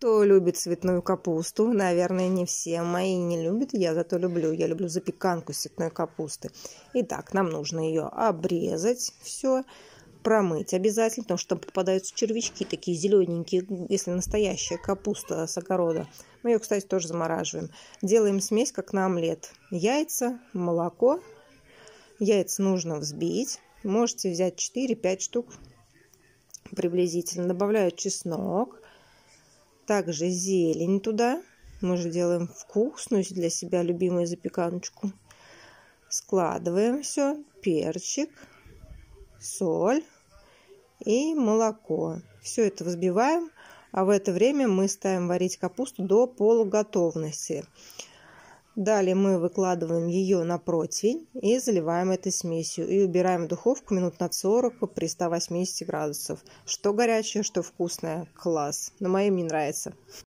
Кто любит цветную капусту? Наверное, не все мои не любят, я зато люблю. Я люблю запеканку цветной капусты. Итак, нам нужно ее обрезать все, промыть обязательно, потому что там попадаются червячки такие зелененькие, если настоящая капуста с огорода. Мы ее, кстати, тоже замораживаем. Делаем смесь, как на омлет. Яйца, молоко. Яйца нужно взбить. Можете взять 4-5 штук приблизительно. Добавляю чеснок. Также зелень туда. Мы же делаем вкусную для себя любимую запеканочку. Складываем все. Перчик, соль и молоко. Все это взбиваем, а в это время мы ставим варить капусту до полуготовности. Далее мы выкладываем ее на противень и заливаем этой смесью. И убираем в духовку минут на 40 при 180 градусов. Что горячее, что вкусное. Класс. Но моим не нравится.